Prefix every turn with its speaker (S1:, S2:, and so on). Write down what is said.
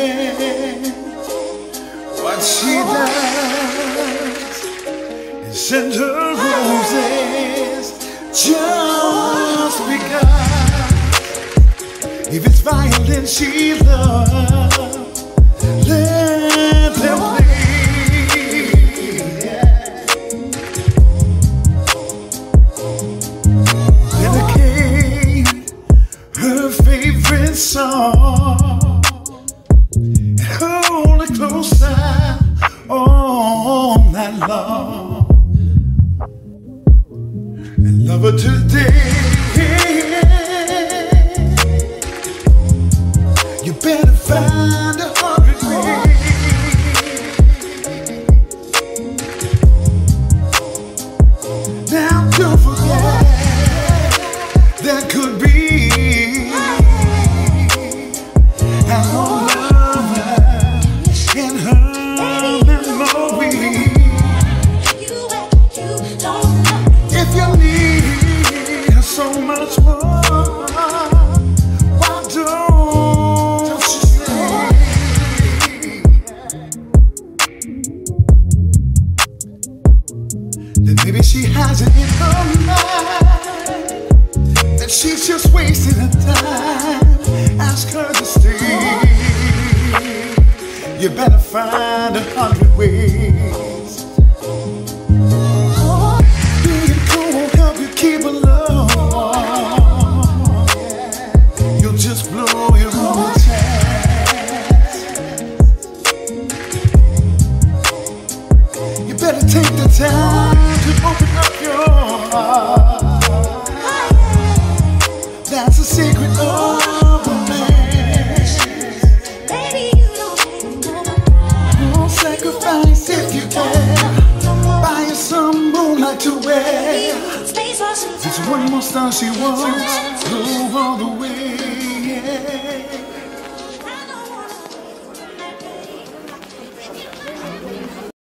S1: compliment what she does and send her roses just because if it's violin she loves You better find a hundred. If you need so much more, why don't you stay? Then maybe she has it in her mind that she's just wasting her time. Ask her to stay. You better find a hundred ways. The time to open up your heart. That's the secret of a man. Won't sacrifice if you can. Buy her some moonlight to wear. Just one more star she wants. To go all the way. Yeah.